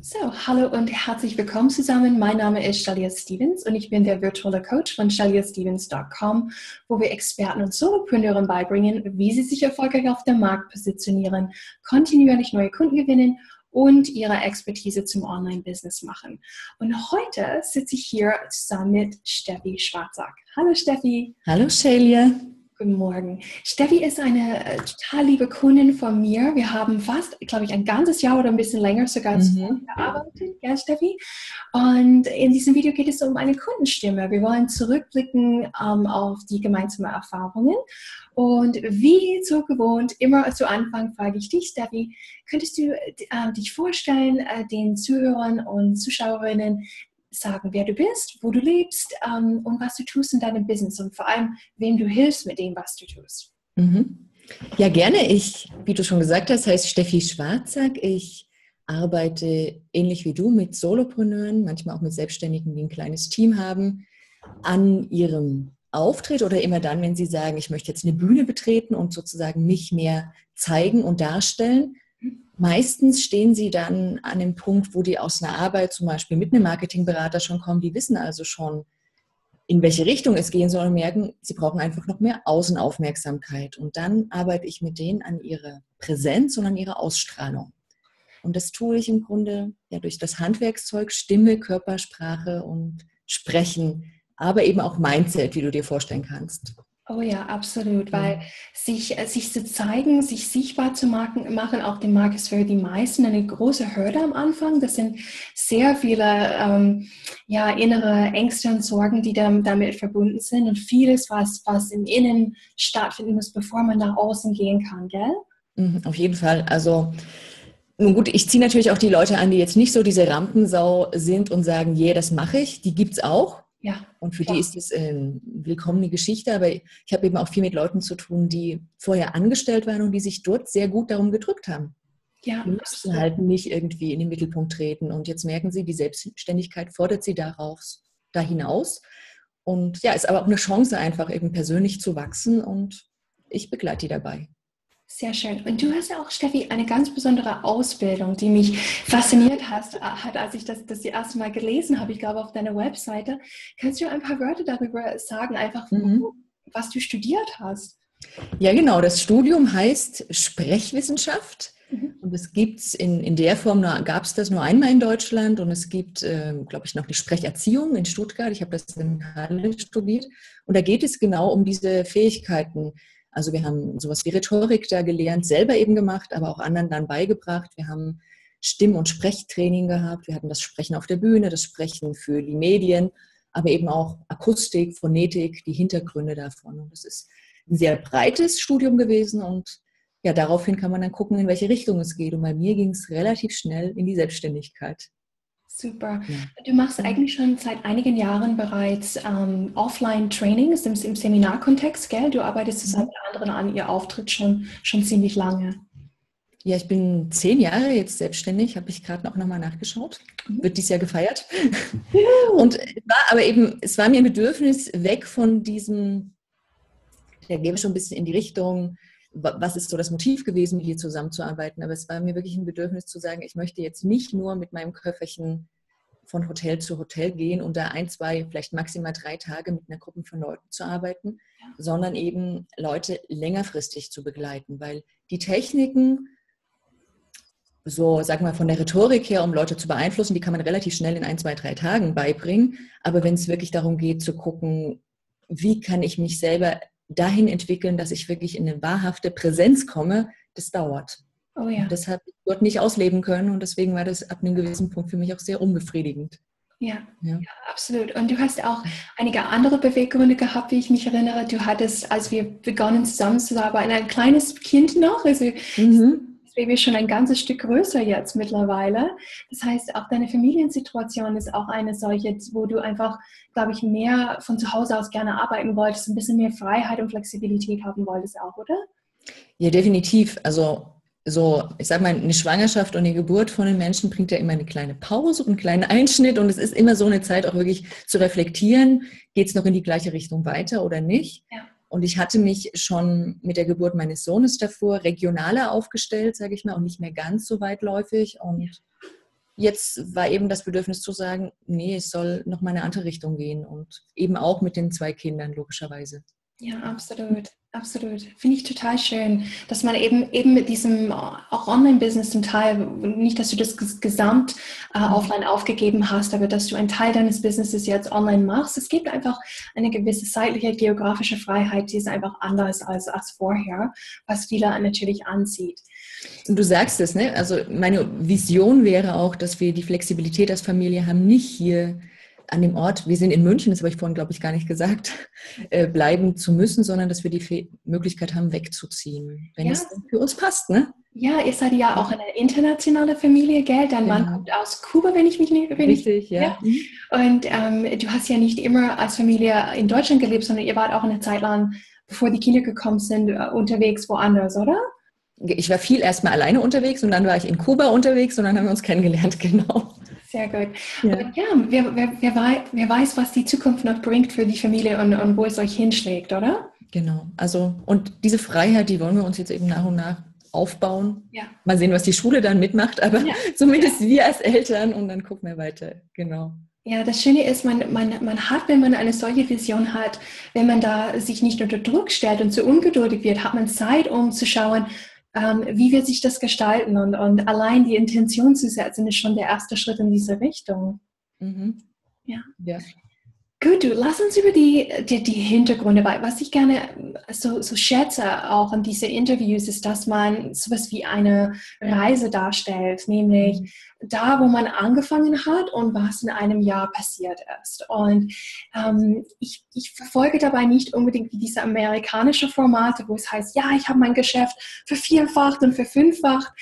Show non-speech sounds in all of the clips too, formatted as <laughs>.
So, hallo und herzlich willkommen zusammen. Mein Name ist Shalia Stevens und ich bin der virtuelle Coach von shaliastevens.com, wo wir Experten und Solopreneuren beibringen, wie sie sich erfolgreich auf dem Markt positionieren, kontinuierlich neue Kunden gewinnen und ihre Expertise zum Online-Business machen. Und heute sitze ich hier zusammen mit Steffi Schwarzack. Hallo Steffi. Hallo Shalia. Guten Morgen. Steffi ist eine äh, total liebe Kundin von mir. Wir haben fast, glaube ich, ein ganzes Jahr oder ein bisschen länger sogar mhm. zusammengearbeitet, ja, Steffi. Und in diesem Video geht es um eine Kundenstimme. Wir wollen zurückblicken ähm, auf die gemeinsamen Erfahrungen. Und wie so gewohnt, immer zu Anfang frage ich dich, Steffi, könntest du äh, dich vorstellen, äh, den Zuhörern und Zuschauerinnen, sagen, wer du bist, wo du lebst ähm, und was du tust in deinem Business und vor allem, wem du hilfst mit dem, was du tust. Mhm. Ja, gerne. Ich, wie du schon gesagt hast, heiße Steffi Schwarzack. Ich arbeite ähnlich wie du mit Solopreneuren, manchmal auch mit Selbstständigen, die ein kleines Team haben, an ihrem Auftritt oder immer dann, wenn sie sagen, ich möchte jetzt eine Bühne betreten und sozusagen mich mehr zeigen und darstellen, Meistens stehen sie dann an dem Punkt, wo die aus einer Arbeit zum Beispiel mit einem Marketingberater schon kommen. Die wissen also schon, in welche Richtung es gehen soll und merken, sie brauchen einfach noch mehr Außenaufmerksamkeit. Und dann arbeite ich mit denen an ihrer Präsenz und an ihrer Ausstrahlung. Und das tue ich im Grunde ja durch das Handwerkszeug, Stimme, Körpersprache und Sprechen, aber eben auch Mindset, wie du dir vorstellen kannst. Oh ja, absolut, weil sich, äh, sich zu zeigen, sich sichtbar zu machen, machen auf dem Markt ist für die meisten eine große Hürde am Anfang. Das sind sehr viele ähm, ja, innere Ängste und Sorgen, die dann, damit verbunden sind und vieles, was, was im Innen stattfinden muss, bevor man nach außen gehen kann, gell? Mhm, auf jeden Fall. Also nun gut, ich ziehe natürlich auch die Leute an, die jetzt nicht so diese Rampensau sind und sagen, yeah, das mache ich. Die gibt es auch. Ja. Und für klar. die ist es eine willkommene Geschichte, aber ich habe eben auch viel mit Leuten zu tun, die vorher angestellt waren und die sich dort sehr gut darum gedrückt haben. Ja, die mussten halt nicht irgendwie in den Mittelpunkt treten. Und jetzt merken sie, die Selbstständigkeit fordert sie daraus, da hinaus. Und ja, ist aber auch eine Chance, einfach eben persönlich zu wachsen und ich begleite die dabei. Sehr schön. Und du hast ja auch, Steffi, eine ganz besondere Ausbildung, die mich fasziniert hast, hat, als ich das, das die erste Mal gelesen habe, ich glaube auf deiner Webseite. Kannst du ein paar Wörter darüber sagen, einfach mhm. was du studiert hast? Ja, genau. Das Studium heißt Sprechwissenschaft. Mhm. Und es gibt es in, in der Form, gab es das nur einmal in Deutschland und es gibt, äh, glaube ich, noch die Sprecherziehung in Stuttgart. Ich habe das in Halle studiert. Und da geht es genau um diese Fähigkeiten, also wir haben sowas wie Rhetorik da gelernt, selber eben gemacht, aber auch anderen dann beigebracht. Wir haben Stimm- und Sprechtraining gehabt. Wir hatten das Sprechen auf der Bühne, das Sprechen für die Medien, aber eben auch Akustik, Phonetik, die Hintergründe davon. Und das ist ein sehr breites Studium gewesen und ja, daraufhin kann man dann gucken, in welche Richtung es geht. Und bei mir ging es relativ schnell in die Selbstständigkeit. Super. Ja. Du machst eigentlich schon seit einigen Jahren bereits ähm, Offline-Trainings im, im, Seminarkontext, gell? Du arbeitest zusammen mit anderen an ihr Auftritt schon, schon ziemlich lange. Ja, ich bin zehn Jahre jetzt selbstständig, habe ich gerade noch mal nachgeschaut. Mhm. Wird dies Jahr gefeiert. <laughs> <laughs> Und war aber eben, es war mir ein Bedürfnis weg von diesem, der gebe schon ein bisschen in die Richtung, was ist so das Motiv gewesen, ihr zusammenzuarbeiten. Aber es war mir wirklich ein Bedürfnis zu sagen, ich möchte jetzt nicht nur mit meinem Köfferchen von Hotel zu Hotel gehen und da ein, zwei, vielleicht maximal drei Tage mit einer Gruppe von Leuten zu arbeiten, ja. sondern eben Leute längerfristig zu begleiten, weil die Techniken, so sagen wir von der Rhetorik her, um Leute zu beeinflussen, die kann man relativ schnell in ein, zwei, drei Tagen beibringen. Aber wenn es wirklich darum geht zu gucken, wie kann ich mich selber dahin entwickeln, dass ich wirklich in eine wahrhafte Präsenz komme, das dauert. Oh ja. Und das habe ich dort nicht ausleben können und deswegen war das ab einem gewissen Punkt für mich auch sehr unbefriedigend. Ja, ja, ja, absolut. Und du hast auch einige andere Beweggründe gehabt, wie ich mich erinnere. Du hattest, als wir begonnen zusammenzuarbeiten, ein kleines Kind noch. Also mhm. Baby schon ein ganzes Stück größer jetzt mittlerweile. Das heißt, auch deine Familiensituation ist auch eine solche, wo du einfach, glaube ich, mehr von zu Hause aus gerne arbeiten wolltest, ein bisschen mehr Freiheit und Flexibilität haben wolltest auch, oder? Ja, definitiv. Also so, ich sage mal, eine Schwangerschaft und die Geburt von den Menschen bringt ja immer eine kleine Pause und einen kleinen Einschnitt und es ist immer so eine Zeit auch wirklich zu reflektieren, geht es noch in die gleiche Richtung weiter oder nicht. Ja. Und ich hatte mich schon mit der Geburt meines Sohnes davor regionaler aufgestellt, sage ich mal, und nicht mehr ganz so weitläufig. Und jetzt war eben das Bedürfnis zu sagen, nee, es soll noch mal eine andere Richtung gehen und eben auch mit den zwei Kindern logischerweise. Ja, absolut. Absolut. Finde ich total schön, dass man eben, eben mit diesem auch Online-Business zum Teil, nicht, dass du das gesamt äh, mhm. offline aufgegeben hast, aber dass du einen Teil deines Businesses jetzt online machst. Es gibt einfach eine gewisse zeitliche, geografische Freiheit, die ist einfach anders als, als vorher, was viele natürlich anzieht. Du sagst es, ne? Also meine Vision wäre auch, dass wir die Flexibilität als Familie haben, nicht hier an dem Ort, wir sind in München, das habe ich vorhin, glaube ich, gar nicht gesagt, <laughs> äh, bleiben zu müssen, sondern dass wir die Möglichkeit haben, wegzuziehen, wenn ja. es für uns passt. Ne? Ja, ihr seid ja auch eine internationale Familie, gell? Dein Mann genau. kommt aus Kuba, wenn ich mich nicht irre. Richtig, ja. ja. Und ähm, du hast ja nicht immer als Familie in Deutschland gelebt, sondern ihr wart auch eine Zeit lang, bevor die Kinder gekommen sind, äh, unterwegs woanders, oder? Ich war viel erstmal alleine unterwegs und dann war ich in Kuba unterwegs und dann haben wir uns kennengelernt, <laughs> genau. Sehr gut. Ja, ja wer, wer, wer, weiß, wer, weiß, was die Zukunft noch bringt für die Familie und, und wo es euch hinschlägt, oder? Genau. Also, und diese Freiheit, die wollen wir uns jetzt eben nach und nach aufbauen. Ja. Mal sehen, was die Schule dann mitmacht, aber ja. <laughs> zumindest wir als Eltern und dann gucken wir weiter. Genau. Ja, das Schöne ist, man, man, man hat, wenn man eine solche Vision hat, wenn man da sich nicht unter Druck stellt und zu ungeduldig wird, hat man Zeit, um zu schauen, ähm, wie wird sich das gestalten? Und, und allein die Intention zu setzen, ist schon der erste Schritt in diese Richtung. Mhm. Ja. ja. Gut, du, lass uns über die, die, die Hintergründe, weil was ich gerne so, so schätze auch an diese Interviews ist, dass man sowas wie eine Reise darstellt, nämlich mhm. da, wo man angefangen hat und was in einem Jahr passiert ist. Und ähm, ich, ich verfolge dabei nicht unbedingt wie diese amerikanische Formate, wo es heißt, ja, ich habe mein Geschäft vervierfacht und verfünffacht,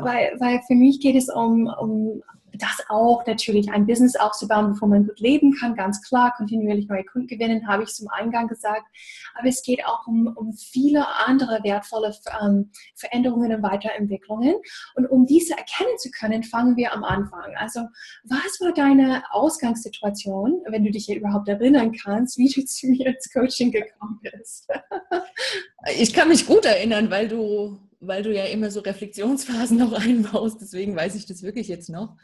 weil, weil für mich geht es um, um das auch natürlich ein Business aufzubauen, wovon man gut leben kann, ganz klar, kontinuierlich neue Kunden gewinnen, habe ich zum Eingang gesagt. Aber es geht auch um, um viele andere wertvolle ähm, Veränderungen und Weiterentwicklungen. Und um diese erkennen zu können, fangen wir am Anfang. Also was war deine Ausgangssituation, wenn du dich hier überhaupt erinnern kannst, wie du zu mir ins Coaching gekommen bist? <laughs> ich kann mich gut erinnern, weil du weil du ja immer so Reflexionsphasen <laughs> noch einbaust, deswegen weiß ich das wirklich jetzt noch.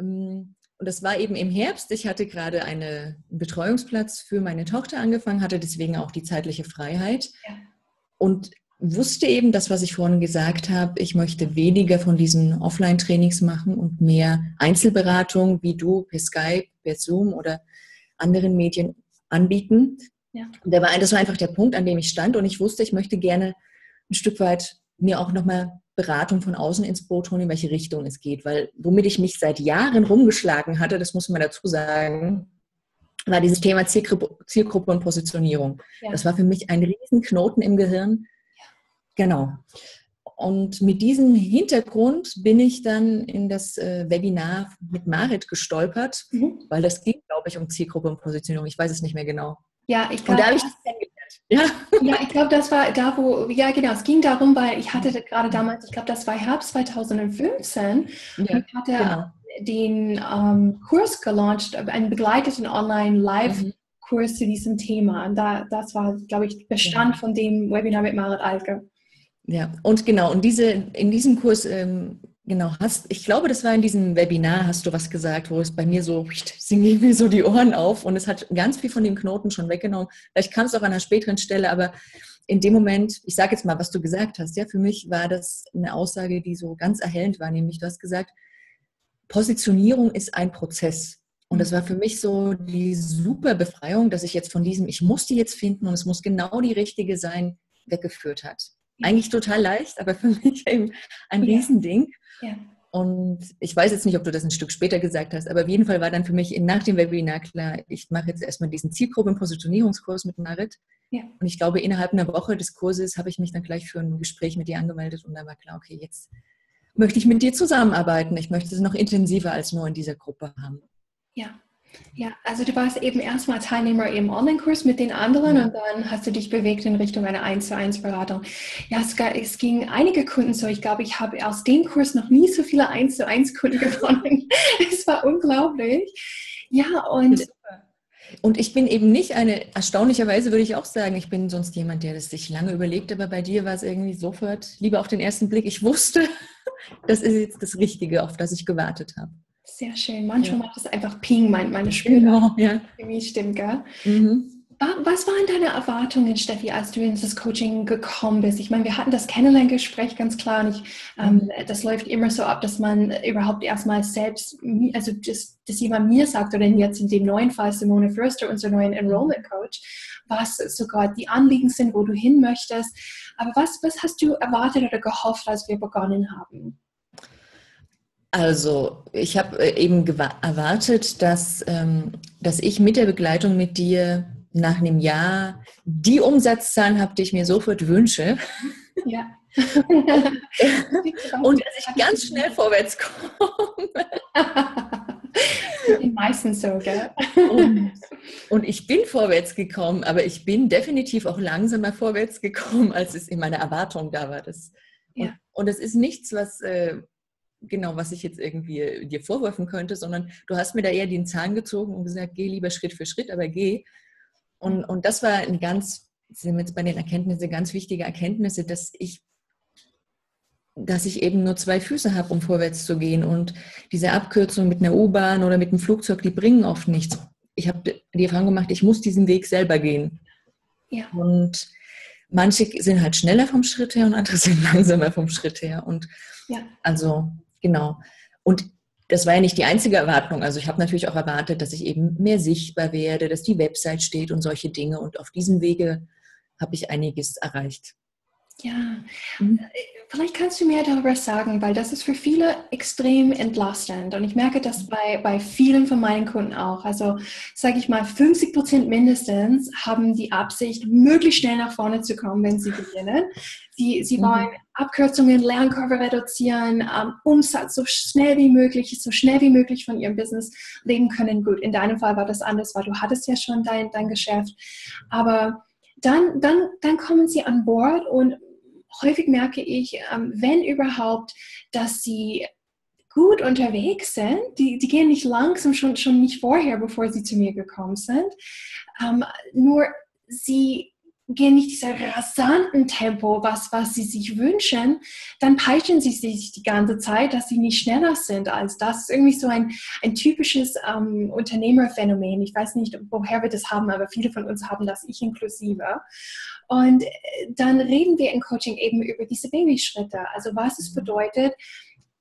Ähm, und das war eben im Herbst. Ich hatte gerade eine, einen Betreuungsplatz für meine Tochter angefangen, hatte deswegen auch die zeitliche Freiheit. Ja. Und wusste eben das, was ich vorhin gesagt habe, ich möchte weniger von diesen Offline-Trainings machen und mehr Einzelberatung, wie du per Skype, per Zoom oder anderen Medien anbieten. Ja. Das war einfach der Punkt, an dem ich stand und ich wusste, ich möchte gerne ein Stück weit mir auch nochmal Beratung von außen ins Boot holen, in welche Richtung es geht. Weil womit ich mich seit Jahren rumgeschlagen hatte, das muss man dazu sagen, war dieses Thema Zielgruppe, Zielgruppe und Positionierung. Ja. Das war für mich ein Riesenknoten im Gehirn. Genau. Und mit diesem Hintergrund bin ich dann in das äh, Webinar mit Marit gestolpert, mhm. weil das ging, glaube ich, um Zielgruppe und Positionierung. Ich weiß es nicht mehr genau. Ja, ich glaube, da <laughs> ja, ja ich glaube, das war da, wo, ja genau, es ging darum, weil ich hatte gerade damals, ich glaube, das war Herbst 2015 ja, ich hatte genau. den ähm, Kurs gelauncht, einen begleiteten Online-Live-Kurs mhm. zu diesem Thema. Und da, das war, glaube ich, Bestand ja. von dem Webinar mit Marit Alke. Ja, und genau, und diese, in diesem Kurs ähm, Genau, hast, ich glaube, das war in diesem Webinar, hast du was gesagt, wo es bei mir so, singen mir so die Ohren auf und es hat ganz viel von dem Knoten schon weggenommen. Vielleicht kam es auch an einer späteren Stelle, aber in dem Moment, ich sage jetzt mal, was du gesagt hast, ja, für mich war das eine Aussage, die so ganz erhellend war, nämlich du hast gesagt, Positionierung ist ein Prozess. Und das war für mich so die super Befreiung, dass ich jetzt von diesem, ich muss die jetzt finden und es muss genau die richtige sein, weggeführt hat. Eigentlich total leicht, aber <laughs> für mich eben ein Riesending. Ja. Und ich weiß jetzt nicht, ob du das ein Stück später gesagt hast, aber auf jeden Fall war dann für mich nach dem Webinar klar, ich mache jetzt erstmal diesen Zielgruppen-Positionierungskurs mit Marit. Ja. Und ich glaube, innerhalb einer Woche des Kurses habe ich mich dann gleich für ein Gespräch mit dir angemeldet und da war klar, okay, jetzt möchte ich mit dir zusammenarbeiten. Ich möchte es noch intensiver als nur in dieser Gruppe haben. Ja, ja, also du warst eben erstmal Teilnehmer im Online-Kurs mit den anderen ja. und dann hast du dich bewegt in Richtung einer 1 zu 1 Beratung. Ja, es, es ging einige Kunden so. Ich glaube, ich habe aus dem Kurs noch nie so viele 1 zu 1 Kunden gewonnen. es war unglaublich. Ja, und und ich bin eben nicht eine, erstaunlicherweise würde ich auch sagen, ich bin sonst jemand, der das sich lange überlegt, aber bei dir war es irgendwie sofort, lieber auf den ersten Blick, ich wusste, <laughs> das ist jetzt das Richtige, auf das ich gewartet habe. Sehr schön. Manchmal ja. macht es einfach Ping, meine, meine Spüle. Genau, ja. Für mich stimmt, gell? Mhm. Was waren deine Erwartungen, Steffi, als du ins Coaching gekommen bist? Ich meine, wir hatten das Kennenlerngespräch ganz klar und ich, ähm, mhm. das läuft immer so ab, dass man überhaupt erstmal selbst, also dass, dass jemand mir sagt, oder jetzt in dem neuen Fall Simone Förster, unser neuen Enrollment Coach, was sogar die Anliegen sind, wo du hin möchtest. Aber was, was hast du erwartet oder gehofft, als wir begonnen haben? Also, ich habe äh, eben erwartet, dass, ähm, dass ich mit der Begleitung mit dir nach einem Jahr die Umsatzzahlen habe, die ich mir sofort wünsche. Ja. <laughs> und dass ich ganz schnell vorwärts komme. Meistens so, gell? Und, und, ich bin vorwärts gekommen, aber ich bin definitiv auch langsamer vorwärts gekommen, als es in meiner Erwartung da war. Das, ja. Und es ist nichts, was, äh, genau, was ich jetzt irgendwie dir vorwerfen könnte, sondern du hast mir da eher den Zahn gezogen und gesagt, geh lieber Schritt für Schritt, aber geh. Und, und das war ein ganz, sind jetzt bei den Erkenntnissen ganz wichtige Erkenntnisse, dass ich dass ich eben nur zwei Füße habe, um vorwärts zu gehen. Und diese Abkürzung mit einer U-Bahn oder mit einem Flugzeug, die bringen oft nichts. Ich habe die Erfahrung gemacht, ich muss diesen Weg selber gehen. Ja. Und manche sind halt schneller vom Schritt her und andere <laughs> sind langsamer vom Schritt her. Und ja. also, genau. Und das war ja nicht die einzige Erwartung. Also ich habe natürlich auch erwartet, dass ich eben mehr sichtbar werde, dass die Website steht und solche Dinge. Und auf diesem Wege habe ich einiges erreicht. Ja, mhm. vielleicht kannst du mir darüber sagen, weil das ist für viele extrem entlastend und ich merke das bei, bei vielen von meinen Kunden auch. Also sage ich mal, 50 Prozent mindestens haben die Absicht, möglichst schnell nach vorne zu kommen, wenn sie beginnen. Sie, sie mhm. wollen Abkürzungen, Lernkurve reduzieren, ähm, Umsatz so schnell wie möglich, so schnell wie möglich von ihrem Business leben können. Gut, in deinem Fall war das anders, weil du hattest ja schon dein, dein Geschäft. Aber dann, dann, dann kommen sie an Bord und häufig merke ich, ähm, wenn überhaupt, dass sie gut unterwegs sind. Die, die gehen nicht langsam, schon, schon nicht vorher, bevor sie zu mir gekommen sind. Ähm, nur sie gehen nicht dieser rasanten Tempo, was, was sie sich wünschen, dann peitschen sie sich die ganze Zeit, dass sie nicht schneller sind als das. Das ist irgendwie so ein, ein typisches ähm, Unternehmerphänomen. Ich weiß nicht, woher wir das haben, aber viele von uns haben das, ich inklusive. Und äh, dann reden wir im Coaching eben über diese Babyschritte, also was es bedeutet,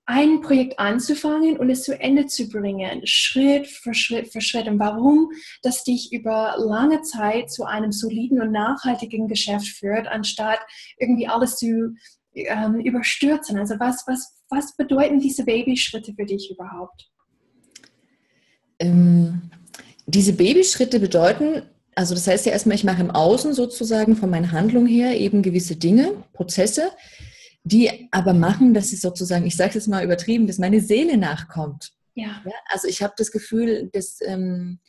ein Projekt anzufangen und es zu Ende zu bringen, Schritt für Schritt für Schritt. Und warum das dich über lange Zeit zu einem soliden und nachhaltigen Geschäft führt, anstatt irgendwie alles zu ähm, überstürzen. Also was, was, was bedeuten diese Babyschritte für dich überhaupt? Ähm, diese Babyschritte bedeuten, also das heißt ja erstmal, ich mache im Außen sozusagen von meiner Handlung her eben gewisse Dinge, Prozesse, die aber machen, dass es sozusagen, ich sage es mal übertrieben, dass meine Seele nachkommt. Ja. ja also ich habe das Gefühl, dass, ähm,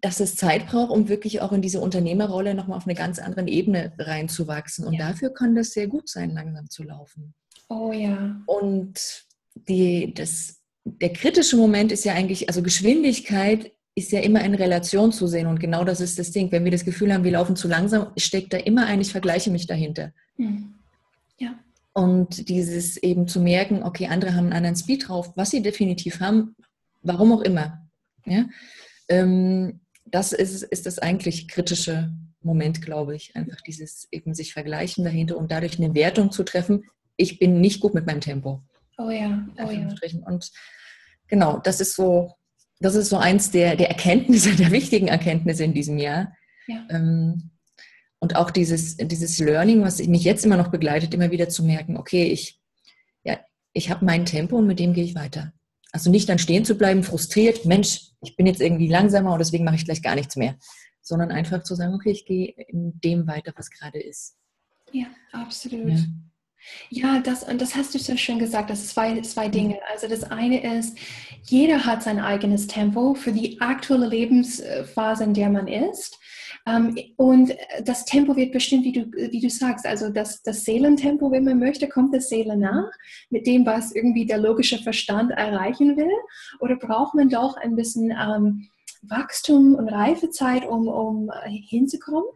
dass es Zeit braucht, um wirklich auch in diese Unternehmerrolle nochmal auf eine ganz andere Ebene reinzuwachsen. Und ja. dafür kann das sehr gut sein, langsam zu laufen. Oh ja. Und die, das, der kritische Moment ist ja eigentlich, also Geschwindigkeit ist ja immer in Relation zu sehen. Und genau das ist das Ding. Wenn wir das Gefühl haben, wir laufen zu langsam, steckt da immer ein, ich vergleiche mich dahinter. Mhm. Ja. Und dieses eben zu merken, okay, andere haben einen anderen Speed drauf, was sie definitiv haben, warum auch immer. Ja? Ähm, das ist, ist das eigentlich kritische Moment, glaube ich. Einfach dieses eben sich vergleichen dahinter und dadurch eine Wertung zu treffen, ich bin nicht gut mit meinem Tempo. Oh ja, oh ja. Und genau, das ist so, das ist so eins der, der Erkenntnisse, <laughs> der wichtigen Erkenntnisse in diesem Jahr. Ja. Ähm, und auch dieses, dieses Learning, was mich jetzt immer noch begleitet, immer wieder zu merken, okay, ich, ja, ich habe mein Tempo und mit dem gehe ich weiter. Also nicht dann stehen zu bleiben, frustriert, Mensch, ich bin jetzt irgendwie langsamer und deswegen mache ich gleich gar nichts mehr, sondern einfach zu sagen, okay, ich gehe in dem weiter, was gerade ist. Ja, absolut. Ja. Ja, das, und das hast du so schön gesagt, das sind zwei, zwei Dinge. Also das eine ist, jeder hat sein eigenes Tempo für die aktuelle Lebensphase, in der man ist. Ähm, und das Tempo wird bestimmt, wie du, wie du sagst, also das, das Seelentempo, wenn man möchte, kommt das Seele nach mit dem, was irgendwie der logische Verstand erreichen will? Oder braucht man doch ein bisschen ähm, Wachstum und Reifezeit, um, um hinzukommen?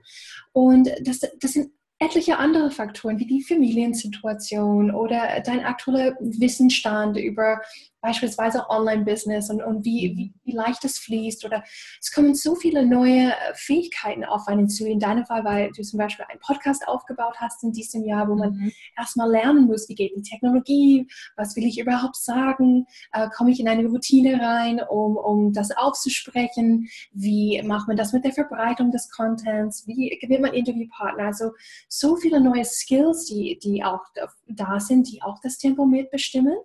Und das, das sind etliche andere Faktoren wie die Familiensituation oder dein aktueller Wissensstand über beispielsweise Online-Business und, und wie, mhm. wie, wie, leicht es fließt. Oder es kommen so viele neue äh, Fähigkeiten auf einen zu. In deinem Fall, weil du zum Beispiel einen Podcast aufgebaut hast in diesem Jahr, wo man mhm. erstmal lernen muss, wie geht die Technologie, was will ich überhaupt sagen, äh, komme ich in eine Routine rein, um, um das aufzusprechen, wie macht man das mit der Verbreitung des Contents, wie gewinnt man Interviewpartner. Also so viele neue Skills, die, die auch da sind, die auch das Tempo mitbestimmen.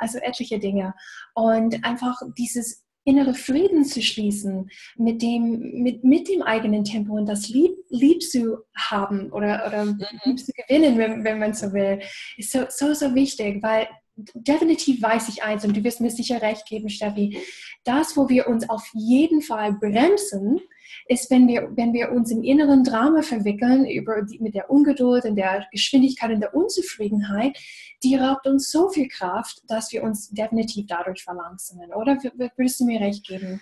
Also etliche Dinge. Und einfach dieses innere Frieden zu schließen mit dem, mit, mit dem eigenen Tempo und das lieb, lieb zu haben oder, oder mhm. lieb zu gewinnen, wenn, wenn man so will, ist so, so, so wichtig, weil definitiv weiß ich eins und du wirst mir sicher recht geben, Steffi, das, wo wir uns auf jeden Fall bremsen, ist, wenn wir, wenn wir uns im inneren Drama verwickeln, über die, mit der Ungeduld und der Geschwindigkeit und der Unzufriedenheit, die raubt uns so viel Kraft, dass wir uns definitiv dadurch verlangsamen. Oder würdest du mir recht geben?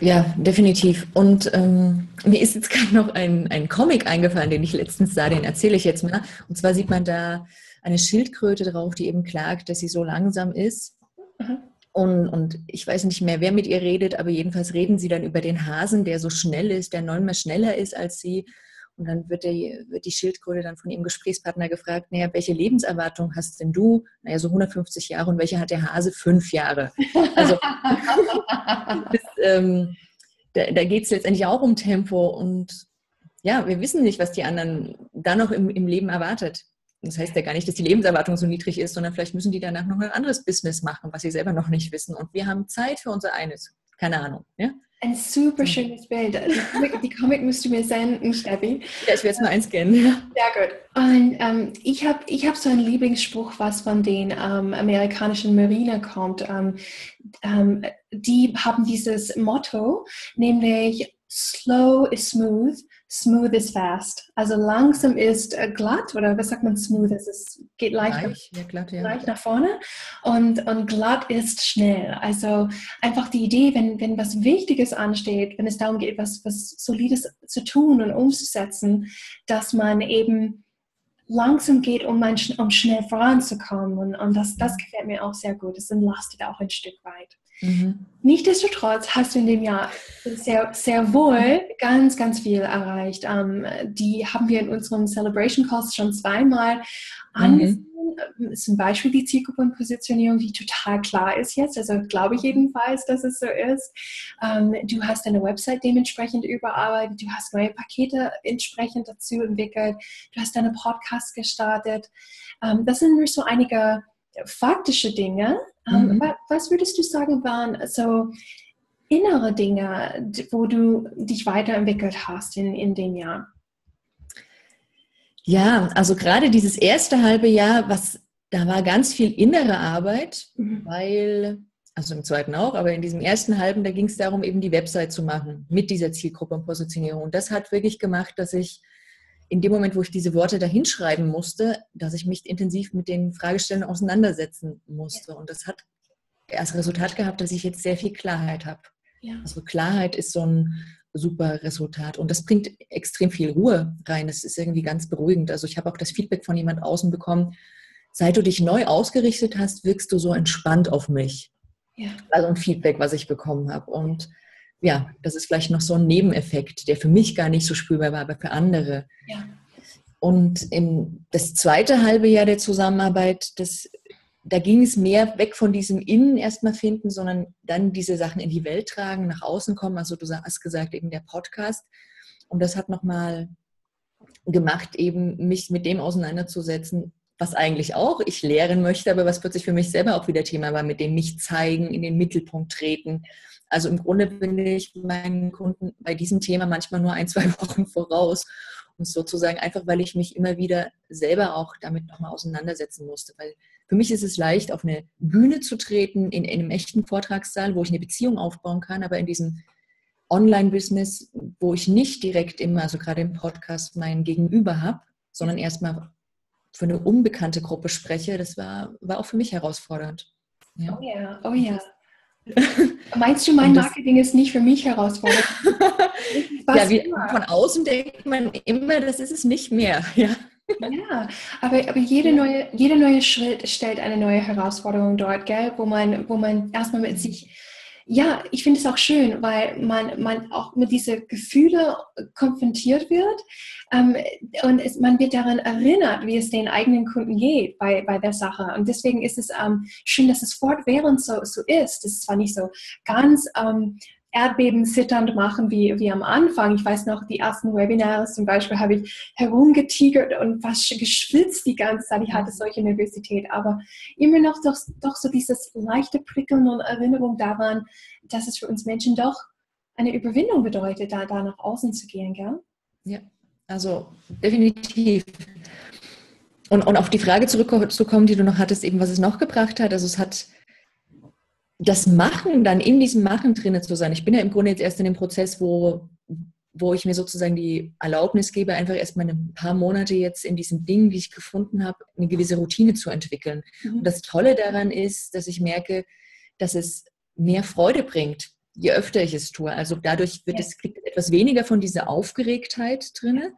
Ja, definitiv. Und ähm, mir ist jetzt <laughs> gerade noch ein, ein Comic eingefallen, den ich letztens sah, den erzähle ich jetzt mal. Und zwar sieht man da eine Schildkröte drauf, die eben klagt, dass sie so langsam ist. Mhm. Und, und ich weiß nicht mehr, wer mit ihr redet, aber jedenfalls reden sie dann über den Hasen, der so schnell ist, der neunmal schneller ist als sie. Und dann wird, der, wird die Schildkröte dann von ihrem Gesprächspartner gefragt, naja, welche Lebenserwartung hast denn du? Naja, so 150 Jahre. Und welche hat der Hase? Fünf Jahre. Also <laughs> das, ähm, da, da geht es letztendlich auch um Tempo. Und ja, wir wissen nicht, was die anderen dann noch im, im Leben erwartet. Das heißt ja gar nicht, dass die Lebenserwartung so niedrig ist, sondern vielleicht müssen die danach noch ein anderes Business machen, was sie selber noch nicht wissen. Und wir haben Zeit für unser eines. Keine Ahnung. Ja? Ein super schönes Bild. Die Comic, die Comic musst du mir senden, Steffi. Ja, ich werde es mal einscannen. Sehr gut. Und ähm, ich habe ich hab so einen Lieblingsspruch, was von den ähm, amerikanischen Marine kommt. Ähm, ähm die haben dieses Motto, nämlich Slow is smooth, smooth is fast. Also langsam ist äh, glatt oder was sagt man smooth? Es ist, geht leicht, leicht, ja, glatt, ja. leicht nach vorne und, und glatt ist schnell. Also einfach die Idee, wenn, wenn was Wichtiges ansteht, wenn es darum geht, was, was Solides zu tun und umzusetzen, dass man eben langsam geht, um, man, um schnell voranzukommen. Und, und das, das gefällt mir auch sehr gut. Es entlastet auch ein Stück weit. Mhm. Nichtsdestotrotz hast du in dem Jahr sehr, sehr wohl ganz, ganz viel erreicht. Ähm, die haben wir in unserem Celebration Calls schon zweimal mhm. angesehen. Ähm, zum Beispiel die Zielgruppenpositionierung, die total klar ist jetzt. Also glaube ich jedenfalls, dass es so ist. Ähm, du hast deine Website dementsprechend überarbeitet. Du hast neue Pakete entsprechend dazu entwickelt. Du hast deine Podcast gestartet. Ähm, das sind nur so einige faktische Dinge. Ähm, mhm. Was würdest du sagen, waren so innere Dinge, wo du dich weiterentwickelt hast in, in dem Jahr? Ja, also gerade dieses erste halbe Jahr, was da war ganz viel innere Arbeit, mhm. weil, also im zweiten auch, aber in diesem ersten halben, da ging es darum, eben die Website zu machen mit dieser Zielgruppe und Positionierung. Und das hat wirklich gemacht, dass ich in dem Moment, wo ich diese Worte dahinschreiben musste, dass ich mich intensiv mit den Fragestellungen auseinandersetzen musste. Und das hat als Resultat gehabt, dass ich jetzt sehr viel Klarheit habe. Ja. Also Klarheit ist so ein super Resultat und das bringt extrem viel Ruhe rein. Das ist irgendwie ganz beruhigend. Also ich habe auch das Feedback von jemand außen bekommen, seit du dich neu ausgerichtet hast, wirkst du so entspannt auf mich. Ja. Also ein Feedback, was ich bekommen habe. Und ja, das ist vielleicht noch so ein Nebeneffekt, der für mich gar nicht so spürbar war, aber für andere. Ja. Und im, das zweite halbe Jahr der Zusammenarbeit, das, da ging es mehr weg von diesem Innen erstmal finden, sondern dann diese Sachen in die Welt tragen, nach außen kommen. Also du hast gesagt, eben der Podcast. Und das hat nochmal gemacht, eben mich mit dem auseinanderzusetzen, was eigentlich auch ich lehren möchte, aber was plötzlich für mich selber auch wieder Thema war, mit dem mich zeigen, in den Mittelpunkt treten. Also im Grunde bin ich meinen Kunden bei diesem Thema manchmal nur ein, zwei <laughs> Wochen voraus. Und sozusagen einfach, weil ich mich immer wieder selber auch damit nochmal auseinandersetzen musste. Weil für mich ist es leicht, auf eine Bühne zu treten, in, in einem echten Vortragssaal, wo ich eine Beziehung aufbauen kann, aber in diesem Online-Business, wo ich nicht direkt immer, also gerade im Podcast, mein Gegenüber habe, sondern erstmal für eine unbekannte Gruppe spreche, das war, war auch für mich herausfordernd. Ja. Oh ja, oh ja. <laughs> Meinst du, mein Marketing ist nicht für mich herausfordernd? <laughs> ja, wie, von außen denkt man immer, das ist es nicht mehr. <laughs> Ja. Ja, aber, aber jede neue, jeder neue Schritt stellt eine neue Herausforderung dort, gell? Wo man, wo man erstmal mit sich, ja, ich finde es auch schön, weil man, man auch mit diesen Gefühlen konfrontiert wird ähm, und es, man wird daran erinnert, wie es den eigenen Kunden geht bei, bei der Sache. Und deswegen ist es ähm, schön, dass es fortwährend so, so ist. Es ist zwar nicht so ganz ähm, Erdbeben zitternd machen wie, wie am Anfang. Ich weiß noch, die ersten Webinare zum Beispiel habe ich herumgetigert und fast geschwitzt die ganze Zeit. Ich hatte solche Nervosität, aber immer noch doch, doch so dieses leichte Prickeln und Erinnerung daran, dass es für uns Menschen doch eine Überwindung bedeutet, da, da nach außen zu gehen, gell? Ja, also definitiv. Und, und auf die Frage zurückzukommen, die du noch hattest, eben was es noch gebracht hat. Also es hat das Machen, dann in diesem Machen drinnen zu sein. Ich bin ja im Grunde jetzt erst in dem Prozess, wo, wo ich mir sozusagen die Erlaubnis gebe, einfach erstmal ein paar Monate jetzt in diesem Ding, die ich gefunden habe, eine gewisse Routine zu entwickeln. Mhm. Und das Tolle daran ist, dass ich merke, dass es mehr Freude bringt, je öfter ich es tue. Also dadurch wird ja. es etwas weniger von dieser Aufgeregtheit drinne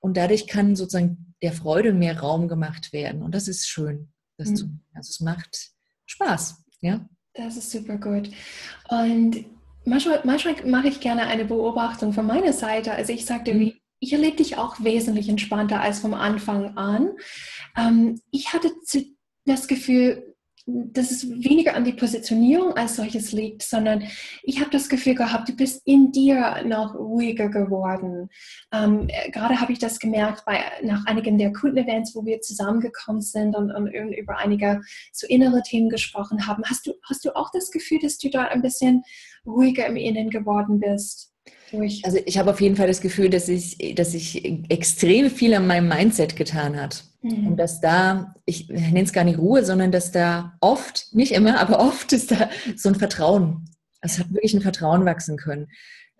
und dadurch kann sozusagen der Freude mehr Raum gemacht werden. Und das ist schön. Das mhm. also es macht Spaß. Ja. Das ist super gut. Und manchmal, manchmal mache ich gerne eine Beobachtung von meiner Seite. Also ich sagte, mhm. ich erlebe dich auch wesentlich entspannter als vom Anfang an. Ähm, ich hatte das Gefühl, dass es weniger an die Positionierung als solches liegt, sondern ich habe das Gefühl gehabt, du bist in dir noch ruhiger geworden. Ähm, gerade habe ich das gemerkt bei nach einigen der Kundenevents, wo wir zusammengekommen sind und, und über einige so innere Themen gesprochen haben. Hast du, hast du auch das Gefühl, dass du da ein bisschen ruhiger im Innen geworden bist? Also ich habe auf jeden Fall das Gefühl, dass ich, dass ich extrem viel an meinem Mindset getan hat. Mhm. Und dass da, ich nenne es gar nicht Ruhe, sondern dass da oft, nicht immer, <laughs> aber oft ist da so ein Vertrauen. Es hat wirklich ein Vertrauen wachsen können.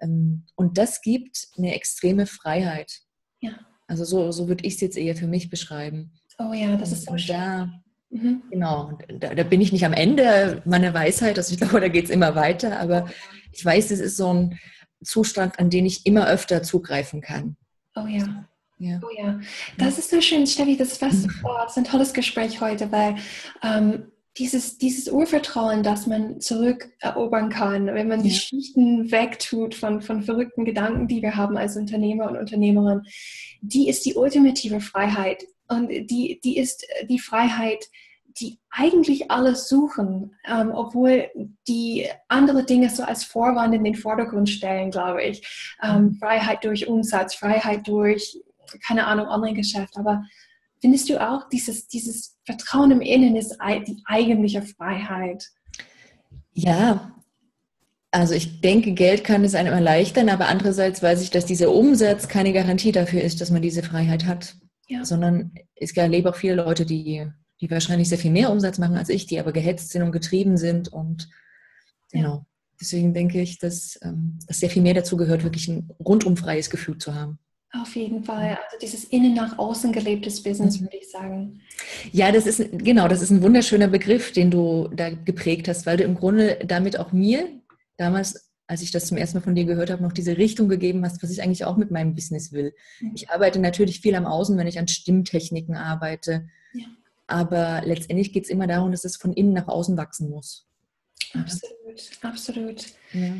Ähm, und das gibt eine extreme Freiheit. Ja. Also so, so würde ich es jetzt eher für mich beschreiben. Oh ja, das und, ist so schön. Da, mhm. Genau, da, da, bin ich nicht am Ende meiner Weisheit, also ich <laughs> glaube, da geht es immer weiter, aber ich weiß, es ist so ein, Zustand, an den ich immer öfter zugreifen kann. Oh ja. Ja. Oh ja, das ist so schön, Steffi, das was, oh, das ist ein tolles Gespräch heute, weil ähm, dieses, dieses Urvertrauen, das man zurückerobern kann, wenn man die ja. Schichten wegtut von, von verrückten Gedanken, die wir haben als Unternehmer und Unternehmerin, die ist die ultimative Freiheit. Und die, die ist die Freiheit, die eigentlich alles suchen, ähm, obwohl die andere Dinge so als Vorwand in den Vordergrund stellen, glaube ich. Ähm, mhm. Freiheit durch Umsatz, Freiheit durch, keine Ahnung, Online-Geschäft. Aber findest du auch, dieses, dieses Vertrauen im Innen ist die eigentliche Freiheit? Ja, also ich denke, Geld kann es einem erleichtern, aber andererseits weiß ich, dass dieser Umsatz keine Garantie dafür ist, dass man diese Freiheit hat. Ja. Sondern ich erlebe auch viele Leute, die die wahrscheinlich sehr viel mehr Umsatz machen als ich, die aber gehetzt sind und getrieben sind. Und genau, ja. deswegen denke ich, dass, ähm, dass sehr viel mehr dazu gehört, wirklich ein rundum freies Gefühl zu haben. Auf jeden Fall. Also dieses innen nach außen gelebtes Business, mhm. würde ich sagen. Ja, das ist genau, das ist ein wunderschöner Begriff, den du da geprägt hast, weil du im Grunde damit auch mir damals, als ich das zum ersten Mal von dir gehört habe, noch diese Richtung gegeben hast, was ich eigentlich auch mit meinem Business will. Mhm. Ich arbeite natürlich viel am Außen, wenn ich an Stimmtechniken arbeite. Ja. Aber letztendlich geht es immer darum, dass es von innen nach außen wachsen muss. Absolut, absolut. Ja.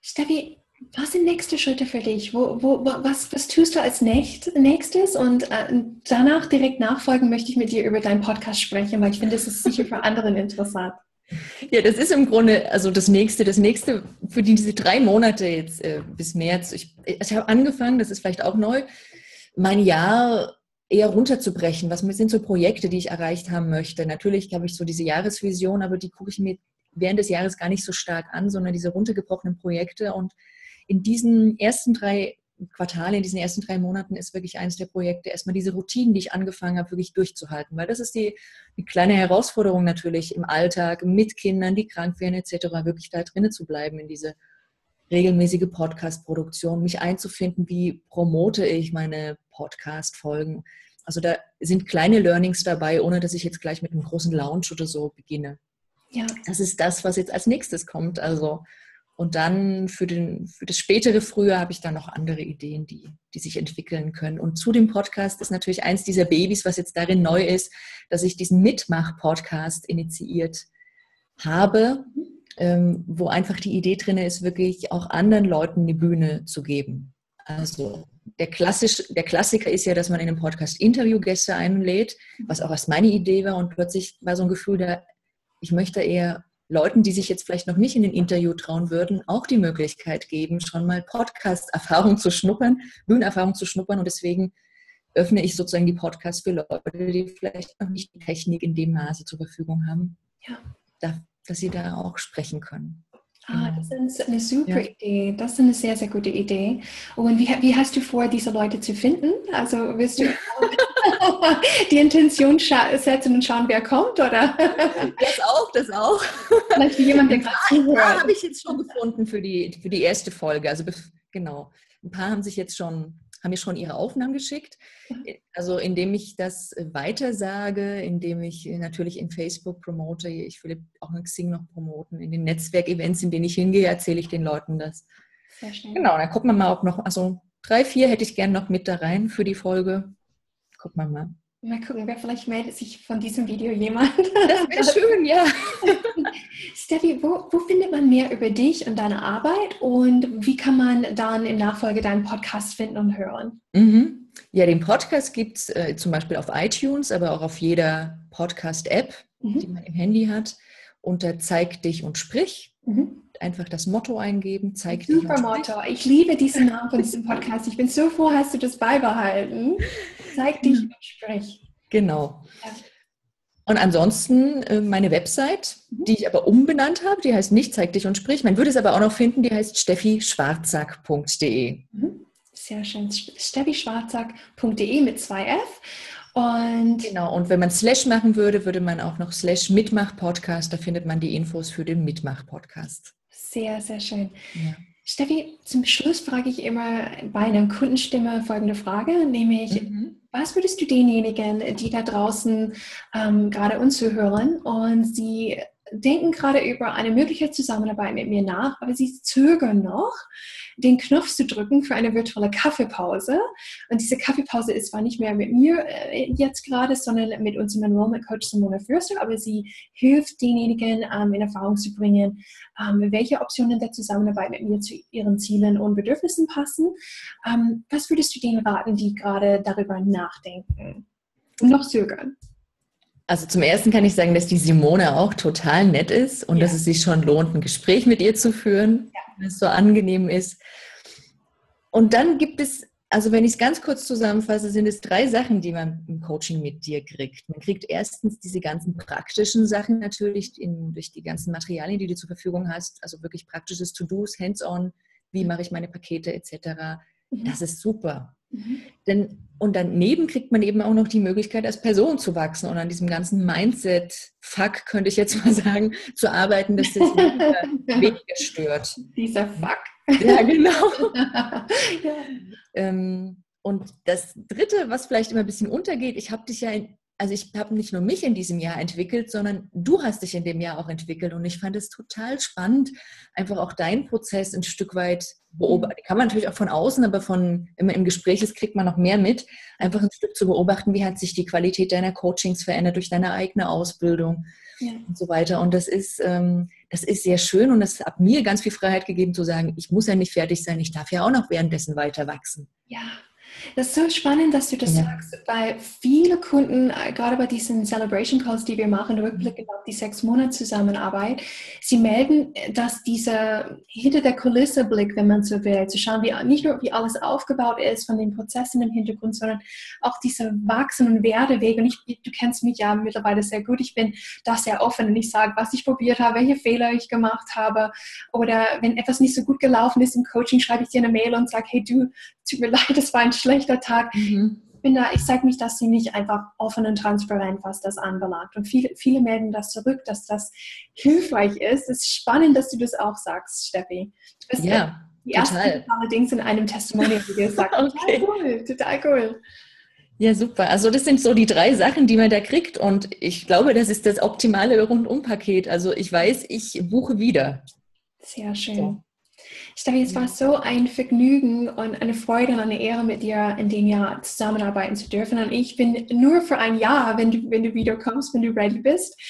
Steffi, was sind nächste Schritte für dich? Wo, wo, was, was tust du als nächstes? Und äh, danach direkt nachfolgen möchte ich mit dir über deinen Podcast sprechen, weil ich finde, das ist sicher für andere interessant. Ja, das ist im Grunde, also das nächste, das nächste für diese drei Monate jetzt äh, bis März. Ich, ich habe angefangen, das ist vielleicht auch neu, mein Jahr eher runterzubrechen. Was sind so Projekte, die ich erreicht haben möchte? Natürlich habe ich so diese Jahresvision, aber die gucke ich mir während des Jahres gar nicht so stark an, sondern diese runtergebrochenen Projekte. Und in diesen ersten drei Quartalen, in diesen ersten drei Monaten ist wirklich eines der Projekte, erstmal diese Routinen, die ich angefangen habe, wirklich durchzuhalten. Weil das ist die, die kleine Herausforderung natürlich im Alltag mit Kindern, die krank werden etc., wirklich da drinnen zu bleiben in diese regelmäßige Podcast-Produktion, mich einzufinden, wie promote ich meine Podcast-Folgen. Also da sind kleine Learnings dabei, ohne dass ich jetzt gleich mit einem großen Lounge oder so beginne. Ja. Das ist das, was jetzt als nächstes kommt. Also Und dann für, den, für das spätere Frühjahr habe ich dann noch andere Ideen, die, die sich entwickeln können. Und zu dem Podcast ist natürlich eins dieser Babys, was jetzt darin neu ist, dass ich diesen Mitmach-Podcast initiiert habe, ähm, wo einfach die Idee drin ist, wirklich auch anderen Leuten eine Bühne zu geben. Also der, Klassisch, der Klassiker ist ja, dass man in einem Podcast Interviewgäste einlädt, was auch erst meine Idee war. Und plötzlich war so ein Gefühl da, ich möchte eher Leuten, die sich jetzt vielleicht noch nicht in den Interview trauen würden, auch die Möglichkeit geben, schon mal Podcast-Erfahrung zu schnuppern, Bühnenerfahrung zu schnuppern. Und deswegen öffne ich sozusagen die Podcasts für Leute, die vielleicht noch nicht die Technik in dem Maße zur Verfügung haben, ja. dass sie da auch sprechen können. Ah, das ist eine super ja. Idee. Das ist eine sehr, sehr gute Idee. Und wie, wie hast du vor, diese Leute zu finden? Also wirst du <laughs> <laughs> die Intention setzen und schauen, wer kommt, oder? <laughs> Das auch, das auch. Vielleicht jemand, der gerade zuhört. Ein paar habe ich jetzt schon gefunden für die, für die erste Folge. Also genau. Ein paar haben sich jetzt schon haben mir schon ihre Aufnahmen geschickt. Also indem ich das weitersage, indem ich natürlich in Facebook promote, ich will auch in Xing noch promoten, in den Netzwerkevents, in denen ich hingehe, erzähle ich den Leuten das. Sehr schön. Genau, dann gucken wir mal, ob noch, also drei, vier hätte ich gerne noch mit da rein für die Folge. Gucken wir mal. Mal gucken, wer vielleicht meldet sich von diesem Video jemand. Das wäre <laughs> schön, ja. <laughs> Steffi, wo, wo, findet man mehr über dich und deine Arbeit und wie kann man dann im Nachfolge deinen Podcast finden und hören? Mhm. Ja, den Podcast gibt es äh, zum Beispiel auf iTunes, aber auch auf jeder Podcast-App, mhm. die man im Handy hat, unter Zeig dich und sprich. Mhm. Einfach das Motto eingeben, zeig Super dich und sprich. Motto. Ich liebe diesen Namen von diesem Podcast. Ich bin so froh, hast du das beibehalten. <laughs> Zeig dich und sprich. Genau. Ja. Und ansonsten äh, meine Website, mhm. die ich aber umbenannt habe, die heißt nicht Zeig dich und sprich. Man würde es aber auch noch finden, die heißt steffischwarzack.de. Mhm. Sehr schön. steffischwarzack.de mit zwei F. Und genau, und wenn man Slash machen würde, würde man auch noch Slash Mitmach-Podcast, da findet man die Infos für den Mitmach-Podcast. Sehr, sehr schön. Ja. Steffi, zum Schluss frage ich immer bei einer Kundenstimme folgende Frage, nämlich, mhm. Was würdest du denjenigen, die da draußen ähm, gerade uns zuhören und sie denken gerade über eine mögliche Zusammenarbeit mit mir nach, aber sie zögern noch, den Knopf zu drücken für eine virtuelle Kaffeepause. Und diese Kaffeepause ist zwar nicht mehr mit mir äh, jetzt gerade, sondern mit unserem Enrollment Coach Simone Fürster, aber sie hilft denjenigen ähm, in Erfahrung zu bringen, ähm, welche Optionen der Zusammenarbeit mit mir zu ihren Zielen und Bedürfnissen passen. Ähm, was würdest du denen raten, die gerade darüber nachdenken und noch zögern? Also zum ersten kann ich sagen, dass die Simone auch total nett ist und ja. dass es sich schon lohnt, ein Gespräch mit ihr zu führen, ja. wenn es so angenehm ist. Und dann gibt es, also wenn ich es ganz kurz zusammenfasse, sind es drei Sachen, die man im Coaching mit dir kriegt. Man kriegt erstens diese ganzen praktischen Sachen natürlich in, durch die ganzen Materialien, die du zur Verfügung hast, also wirklich praktisches To-Dos, Hands-on, wie mache ich meine Pakete etc. Mhm. Das ist super. Mhm. Denn, und daneben kriegt man eben auch noch die Möglichkeit, als Person zu wachsen und an diesem ganzen Mindset-Fuck, könnte ich jetzt mal sagen, zu arbeiten, dass das <laughs> weniger, stört. Dieser Fuck. Ja, genau. <laughs> ja. Ähm, und das Dritte, was vielleicht immer ein bisschen untergeht, ich habe dich ja in, also ich habe nicht nur mich in diesem Jahr entwickelt, sondern du hast dich in dem Jahr auch entwickelt. Und ich fand es total spannend, einfach auch deinen Prozess ein Stück weit beobachten. Kann man natürlich auch von außen, aber von, man im Gespräch ist, kriegt man noch mehr mit. Einfach ein Stück zu beobachten, wie hat sich die Qualität deiner Coachings verändert durch deine eigene Ausbildung ja. und so weiter. Und das ist, ähm, das ist sehr schön und das hat mir ganz viel Freiheit gegeben zu sagen, ich muss ja nicht fertig sein, ich darf ja auch noch währenddessen weiter wachsen. Ja, das ist so spannend, dass du das ja. sagst, weil viele Kunden, äh, gerade bei diesen Celebration Calls, die wir machen, rückblickend auf die sechs Monate Zusammenarbeit, sie melden, dass dieser hinter der Kulisse Blick, wenn man so will, zu schauen, wie nicht nur wie alles aufgebaut ist von den Prozessen im Hintergrund, sondern auch dieser Wachsen- und Werdeweg. Und ich, du kennst mich ja mittlerweile sehr gut. Ich bin da sehr offen und ich sage, was ich probiert habe, welche Fehler ich gemacht habe. Oder wenn etwas nicht so gut gelaufen ist im Coaching, schreibe ich dir eine Mail und sage, hey du, tut mir <laughs> leid, das war ein schlechter Tag. Mhm. Bin da, ich sage mich, dass sie nicht einfach offen und transparent, was das anbelangt. Und viele, viele melden das zurück, dass das hilfreich ist. Es ist spannend, dass du das auch sagst, Steffi. Du bist ja, die ersten Dings in einem Testimonial, die dir sagt. <laughs> okay. Total cool, total cool. Ja, super. Also das sind so die drei Sachen, die man da kriegt. Und ich glaube, das ist das optimale Rundumpaket. Also ich weiß, ich buche wieder. Sehr schön. Ja. Steffi, es war so ein Vergnügen und eine Freude und eine Ehre, mit dir in dem Jahr zusammenarbeiten zu dürfen. Und ich bin nur für ein Jahr, wenn du, wenn du wiederkommst, wenn du ready bist.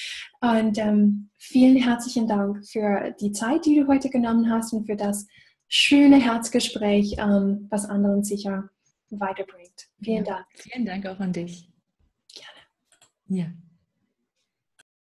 Und ähm, vielen herzlichen Dank für die Zeit, die du heute genommen hast und für das schöne Herzgespräch, ähm, was anderen sicher weiterbringt. Vielen Dank. Vielen Dank auch an dich. Gerne. Ja.